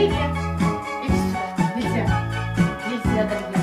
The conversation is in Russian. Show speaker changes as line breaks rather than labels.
привет. И все. Нельзя. Нельзя, дорогие.